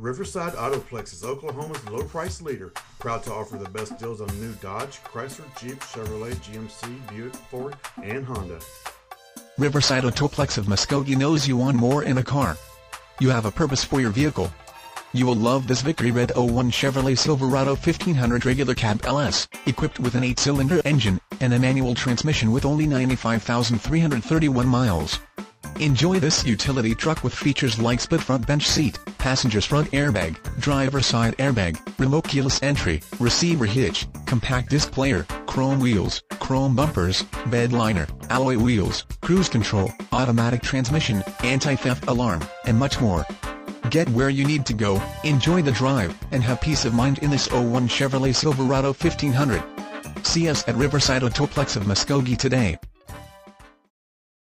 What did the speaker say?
Riverside Autoplex is Oklahoma's low price leader, proud to offer the best deals on new Dodge, Chrysler, Jeep, Chevrolet, GMC, Buick, Ford, and Honda. Riverside Autoplex of Muskogee knows you want more in a car. You have a purpose for your vehicle. You will love this Victory Red 01 Chevrolet Silverado 1500 regular cab LS, equipped with an 8-cylinder engine, and a manual transmission with only 95,331 miles. Enjoy this utility truck with features like split front bench seat, passenger's front airbag, driver side airbag, remote keyless entry, receiver hitch, compact disc player, chrome wheels, chrome bumpers, bed liner, alloy wheels, cruise control, automatic transmission, anti-theft alarm, and much more. Get where you need to go, enjoy the drive, and have peace of mind in this 01 Chevrolet Silverado 1500. See us at Riverside Autoplex of Muskogee today.